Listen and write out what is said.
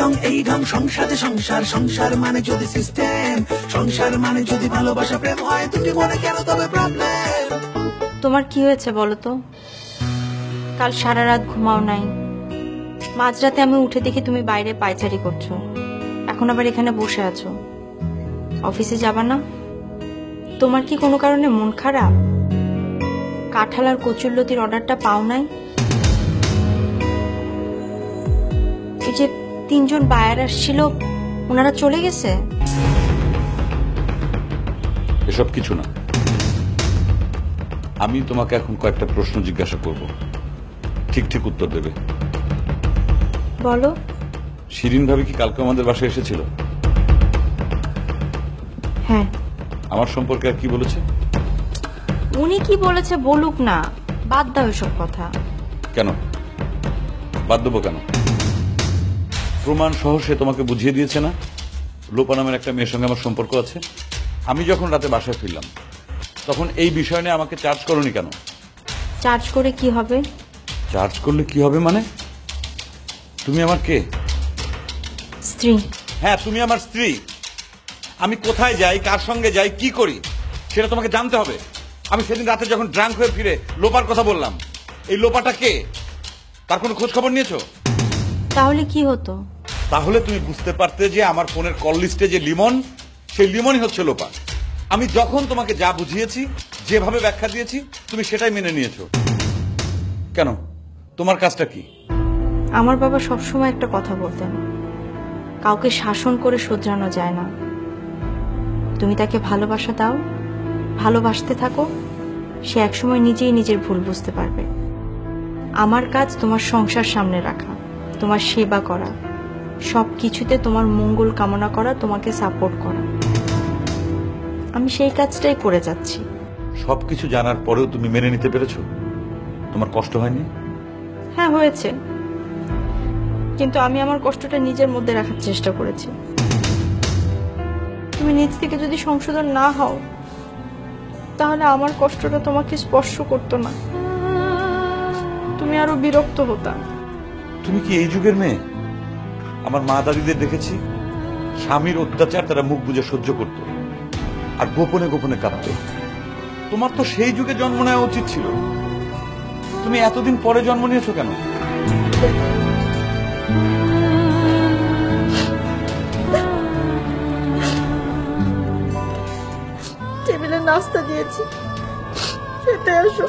ঢং এই ঢং সংসারে সংসার। সংসার মানে যদি সিস্টেম সংসার মানে যদি ভালোবাসা, প্রেম হয় দুটি মনে, কেন তবে প্রবলেম তোমার কি হয়েছে বলো তো? কাল সারা রাত ঘুমাও নাই। মাঝরাতে আমি উঠে দেখি তুমি বাইরে পায়চারি করছ। এখন আবার এখানে বসে আছো। অফিসে যাবা না? তোমার কি কোনো কারণে মন খারাপ? কাঁঠাল আর কচুরলতির অর্ডারটা পাও নাই? এই যে তিনজন বায়ার আসছিল ওনারা চলে গেছে? এসব কিছু না। আমি তোমাকে এখন কয়েকটা প্রশ্ন জিজ্ঞাসা করব। ঠিক ঠিক উত্তর দেবে। বলো। শিরিন ভাবি কি কালকে আমাদের বাসায় এসেছিল? হ্যাঁ। আমার সম্পর্কে আর কি বলেছে? উনি কি বলেছে বলুক না বাদ দাও এসব কথা। কেন? বাদ দেবো কেন? প্রমাণ সহ সে তোমাকে বুঝিয়ে দিয়েছে না? লোপা নামের একটা মেয়ের সঙ্গে আমার সম্পর্ক আছে। আমি যখন রাতে বাসায় ফিরলাম তখন এই বিষয় নিয়ে আমাকে চার্জ করনি কেন? চার্জ করে কি হবে? চার্জ করলে কি হবে মানে? তুমি আমার কে? স্ত্রী। হ্যাঁ তুমি আমার স্ত্রী। আমি কোথায় যাই কার সঙ্গে যাই কি করি সেটা তোমাকে জানতে হবে। আমি সেদিন রাতে যখন ড্রাঙ্ক হয়ে ফিরে লোপার কথা বললাম এই লোপাটা কে? তার কোনো খোঁজ খবর নিয়েছো? তাহলে কি হতো? তাহলে তুমি বুঝতে পারতে যে আমার ফোনের কল লিস্টে যে লিমন সেই লিমনই হচ্ছে লোপা আমি যখন তোমাকে যা বুঝিয়েছি যেভাবে ব্যাখ্যা দিয়েছি তুমি সেটাই মেনে নিয়েছো। কেন? তোমার কাজটা কি? আমার বাবা সবসময় একটা কথা বলতেন। কাউকে শাসন করে শোধরানো যায় না। তুমি তাকে ভালোবাসা দাও ভালোবাসতে থাকো সে একসময় নিজেই নিজের ভুল বুঝতে পারবে। আমার কাজ তোমার সংসার সামনে রাখা। তোমার সেবা করা। সব কিছুতে তোমার মঙ্গল কামনা করা তোমাকে সাপোর্ট করা। আমি সেই কাজটাই করে যাচ্ছি। সবকিছু জানার পরেও তুমি মেনে নিতে পেরেছ? তোমার কষ্ট হয়নি? হ্যাঁ হয়েছে। কিন্তু আমি আমার কষ্টটা নিজের মধ্যে রাখার চেষ্টা করেছি। তুমি নিজ থেকে যদি সংশোধন না হও তাহলে আমার কষ্টটা তোমাকে স্পর্শ করতো না। তুমি আরও বিরক্ত হতা। তুমি কি এই যুগের মেয়ে? আমার মা দাদিদের দেখেছি, স্বামীর অত্যাচার তারা মুখ বুঝে সহ্য করত আর গোপনে গোপনে কাঁদত। তোমার তো সেই যুগে জন্ম নেওয়া উচিত ছিল। তুমি এতদিন পরে জন্ম নিয়েছো কেন? টেবিলে নাস্তা দিয়েছি। খেতে আসো